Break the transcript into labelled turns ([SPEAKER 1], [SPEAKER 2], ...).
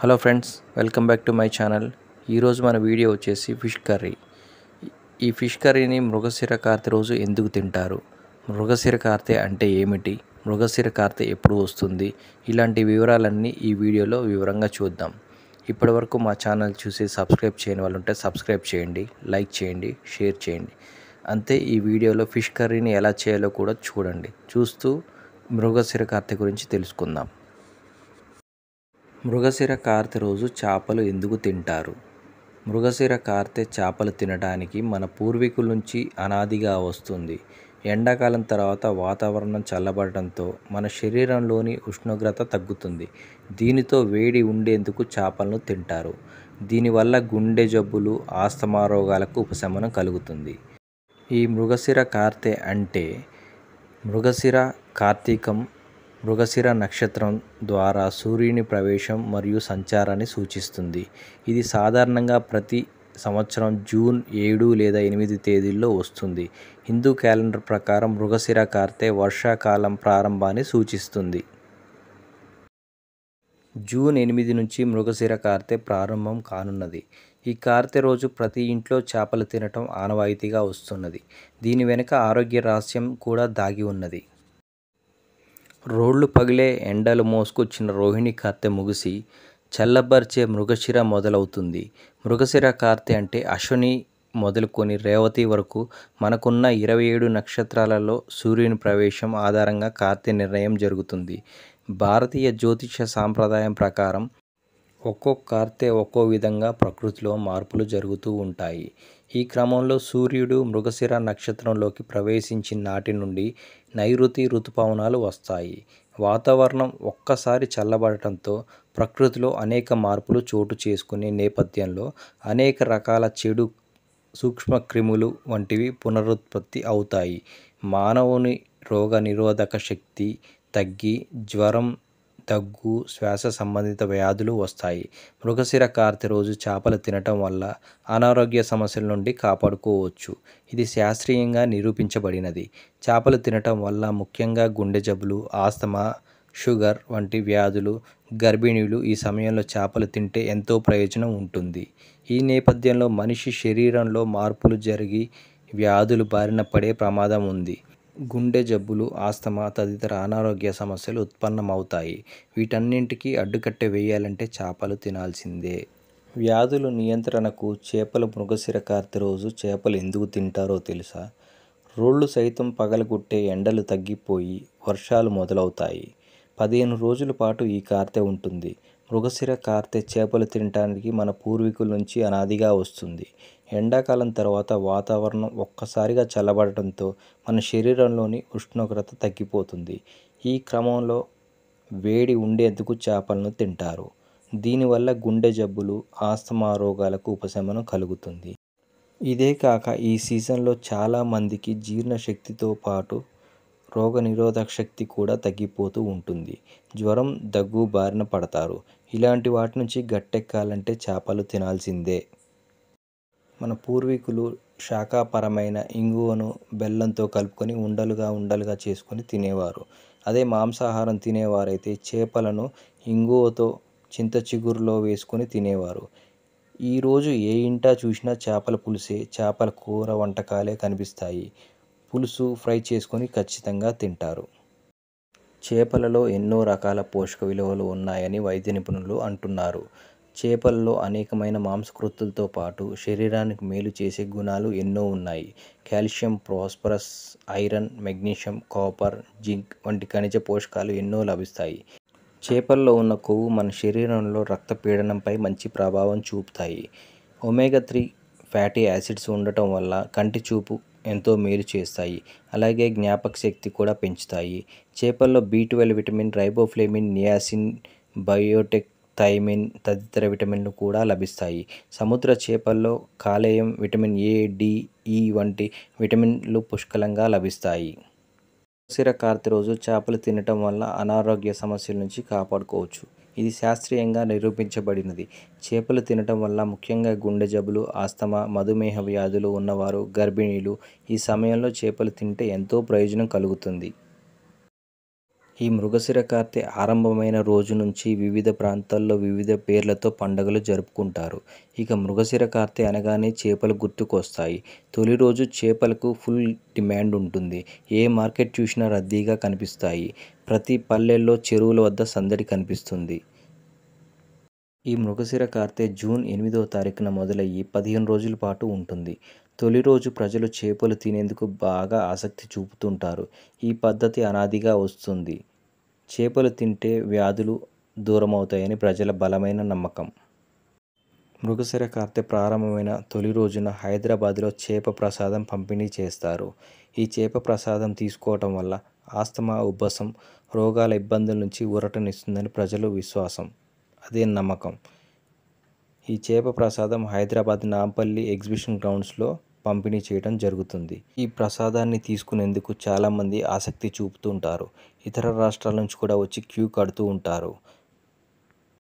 [SPEAKER 1] Hello friends welcome back to my channel. ఈరోజు మన video వచ్చేసి ఫిష్ కర్రీ. ఈ ఫిష్ కర్రీని మృగశిర కార్తె రోజు ఎందుకు తింటారు? మృగశిర కార్తె అంటే ఏమిటి? మృగశిర కార్తె ఎప్పుడు వస్తుంది? ఇలాంటి వివరాలన్నీ ఈ వీడియోలో వివరంగా చూద్దాం. ఇప్పటివరకు మా ఛానల్ చూసి సబ్స్క్రైబ్ చేయని వాళ్ళు ఉంటే సబ్స్క్రైబ్ చేయండి లైక్ చేయండి షేర్ చేయండి. అంతే ఈ వీడియోలో ఫిష్ కర్రీని ఎలా చేయాలో కూడా చూడండి. చూస్తూ మృగశిర కార్తె గురించి తెలుసుకుందాం. మృగశిర కార్తె రోజు చేపలు ఎందుకు తింటారు? మృగశిర కార్తె చేపలు తినడానికి మన పూర్వీకుల నుంచి అనాదిగా వస్తుంది. ఎండాకాలం తర్వాత వాతావరణం చల్లబడటంతో మన శరీరంలోని ఉష్ణోగ్రత తగ్గుతుంది. దీనితో వేడి ఉండేందుకు చేపలను తింటారు. దీనివల్ల గుండె జబ్బులు ఆస్తమా రోగాలకు ఉపశమనం కలుగుతుంది. ఈ మృగశిర కార్తె అంటే మృగశిర కార్తీకం మృగశిర నక్షత్రం ద్వారా సూర్యుని ప్రవేశం మరియు సంచారాన్ని సూచిస్తుంది. ఇది సాధారణంగా ప్రతి సంవత్సరం జూన్ ఏడు లేదా ఎనిమిది తేదీల్లో వస్తుంది. హిందూ క్యాలెండర్ ప్రకారం మృగశిర కార్తె వర్షాకాలం ప్రారంభాన్ని సూచిస్తుంది. జూన్ ఎనిమిది నుంచి మృగశిర కార్తె ప్రారంభం కానున్నది. ఈ కార్తె రోజు ప్రతి ఇంట్లో చేపలు తినటం ఆనవాయితీగా వస్తున్నది. దీని వెనుక ఆరోగ్య రహస్యం కూడా దాగి ఉన్నది. రోడ్లు పగిలే ఎండలు మోసుకొచ్చిన రోహిణి కార్తె ముగిసి చల్లబర్చే మృగశిర మొదలవుతుంది. మృగశిర కార్తె అంటే అశ్వని మొదలుకొని రేవతి వరకు మనకున్న ఇరవై ఏడు నక్షత్రాలలో సూర్యుని ప్రవేశం ఆధారంగా కార్తె నిర్ణయం జరుగుతుంది. భారతీయ జ్యోతిష సాంప్రదాయం ప్రకారం ఒక్కో కార్తె ఒక్కో విధంగా ప్రకృతిలో మార్పులు జరుగుతూ ఉంటాయి. ఈ క్రమంలో సూర్యుడు మృగశిర నక్షత్రంలోకి ప్రవేశించిన నాటి నుండి నైరుతి ఋతుపవనాలు వస్తాయి. వాతావరణం ఒక్కసారి చల్లబడటంతో ప్రకృతిలో అనేక మార్పులు చోటు చేసుకునే నేపథ్యంలో అనేక రకాల చెడు సూక్ష్మ క్రిములు వంటివి పునరుత్పత్తి అవుతాయి. మానవుని రోగ నిరోధక శక్తి తగ్గి జ్వరం దగ్గు శ్వాస సంబంధిత వ్యాధులు వస్తాయి. మృగశిర కార్తె రోజు చేపలు తినటం వల్ల అనారోగ్య సమస్యల నుండి కాపాడుకోవచ్చు. ఇది శాస్త్రీయంగా నిరూపించబడినది. చేపలు తినటం వల్ల ముఖ్యంగా గుండె జబ్బులు ఆస్తమా షుగర్ వంటి వ్యాధులు గర్భిణీలు ఈ సమయంలో చేపలు తింటే ఎంతో ప్రయోజనం ఉంటుంది. ఈ నేపథ్యంలో మనిషి శరీరంలో మార్పులు జరిగి వ్యాధులు బారిన పడే ప్రమాదం ఉంది. గుండె జబ్బులు ఆస్తమా తదితర అనారోగ్య సమస్యలు ఉత్పన్నమవుతాయి. వీటన్నింటికీ అడ్డుకట్ట వేయాలంటే చేపలు తినాల్సిందే. వ్యాధుల నియంత్రణకు చేపల మృగశిర కార్తె రోజు చేపలు ఎందుకు తింటారో తెలుసా? రోళ్ళు సైతం పగలగొట్టే ఎండలు తగ్గిపోయి వర్షాలు మొదలవుతాయి. పదిహేను రోజుల పాటు ఈ కార్తె ఉంటుంది. మృగశిర కార్తె చేపలు తినటానికి మన పూర్వీకుల నుంచి అనాదిగా వస్తుంది. ఎండాకాలం తర్వాత వాతావరణం ఒక్కసారిగా చల్లబడటంతో మన శరీరంలోని ఉష్ణోగ్రత తగ్గిపోతుంది. ఈ క్రమంలో వేడి ఉండేందుకు చేపలను తింటారు. దీనివల్ల గుండె జబ్బులు ఆస్తమా రోగాలకు ఉపశమనం కలుగుతుంది. ఇదే కాక ఈ సీజన్లో చాలామందికి జీర్ణశక్తితో పాటు రోగనిరోధక శక్తి కూడా తగ్గిపోతూ ఉంటుంది. జ్వరం దగ్గు బారిన పడతారు. ఇలాంటి వాటి నుంచి గట్టెక్కాలంటే చేపలు తినాల్సిందే. మన పూర్వీకులు శాఖాపరమైన ఇంగువను బెల్లంతో కలుపుకొని ఉండలుగా ఉండలుగా చేసుకొని తినేవారు. అదే మాంసాహారం తినేవారైతే చేపలను ఇంగువతో చింత చిగురులో వేసుకొని తినేవారు. ఈరోజు ఏ ఇంటా చూసినా చేపల పులుసే చేపల కూర వంటకాలే కనిపిస్తాయి. పులుసు ఫ్రై చేసుకొని ఖచ్చితంగా తింటారు. చేపలలో ఎన్నో రకాల పోషక విలువలు ఉన్నాయని వైద్య నిపుణులు అంటున్నారు. చేపల్లో అనేకమైన మాంసకృత్తులతో పాటు శరీరానికి మేలు చేసే గుణాలు ఎన్నో ఉన్నాయి. Calcium phosphorus iron magnesium copper zinc వంటి ఖనిజ పోషకాలు ఎన్నో లభిస్తాయి. చేపల్లో ఉన్న కొవ్వు మన శరీరంలో రక్తపీడనంపై మంచి ప్రభావం చూపుతాయి. ఒమేగా త్రీ ఫ్యాటీ యాసిడ్స్ ఉండటం వల్ల కంటి చూపు ఎంతో మేలు చేస్తాయి. అలాగే జ్ఞాపక శక్తి కూడా పెంచుతాయి. చేపల్లో B twelve vitamin riboflavin niacin biotech thiamine తదితర విటమిన్లు కూడా లభిస్తాయి. సముద్ర చేపల్లో కాలేయం విటమిన్ ఏ డి ఈ వంటి విటమిన్లు పుష్కలంగా లభిస్తాయి. మృగశిర కార్తె రోజు చేపలు తినటం వల్ల అనారోగ్య సమస్యల నుంచి కాపాడుకోవచ్చు. ఇది శాస్త్రీయంగా నిరూపించబడినది. చేపలు తినటం వల్ల ముఖ్యంగా గుండె జబ్బులు ఆస్తమా మధుమేహ వ్యాధులు ఉన్నవారు గర్భిణీలు ఈ సమయంలో చేపలు తింటే ఎంతో ప్రయోజనం కలుగుతుంది. ఈ మృగశిర కార్తె ఆరంభమైన రోజు నుంచి వివిధ ప్రాంతాల్లో వివిధ పేర్లతో పండుగలు జరుపుకుంటారు. ఇక మృగశిర కార్తె అనగానే చేపలు గుర్తుకొస్తాయి. తొలి రోజు చేపలకు ఫుల్ డిమాండ్ ఉంటుంది. ఏ మార్కెట్ చూసినా రద్దీగా కనిపిస్తాయి. ప్రతి పల్లెల్లో చెరువుల వద్ద సందడి కనిపిస్తుంది. ఈ మృగశిర కార్తె జూన్ ఎనిమిదవ తారీఖున మొదలయ్యి పదిహేను రోజుల పాటు ఉంటుంది. తొలి రోజు ప్రజలు చేపలు తినేందుకు బాగా ఆసక్తి చూపుతుంటారు. ఈ పద్ధతి అనాదిగా వస్తుంది. చేపలు తింటే వ్యాధులు దూరమవుతాయని ప్రజల బలమైన నమ్మకం. మృగశిర కార్తె ప్రారంభమైన తొలి రోజున హైదరాబాద్లో చేప ప్రసాదం పంపిణీ చేస్తారు. ఈ చేప ప్రసాదం తీసుకోవటం వల్ల ఆస్తమా ఉబ్బసం రోగాల ఇబ్బందుల నుంచి ఊరటనిస్తుందని ప్రజలు విశ్వాసం. అదే నమ్మకం. ఈ చేప ప్రసాదం హైదరాబాద్ నాంపల్లి ఎగ్జిబిషన్ గ్రౌండ్స్లో పంపిణీ చేయడం జరుగుతుంది. ఈ ప్రసాదాన్ని తీసుకునేందుకు చాలామంది ఆసక్తి చూపుతుంటారు ఇతర రాష్ట్రాల నుంచి కూడా వచ్చి క్యూ కడుతూ ఉంటారు.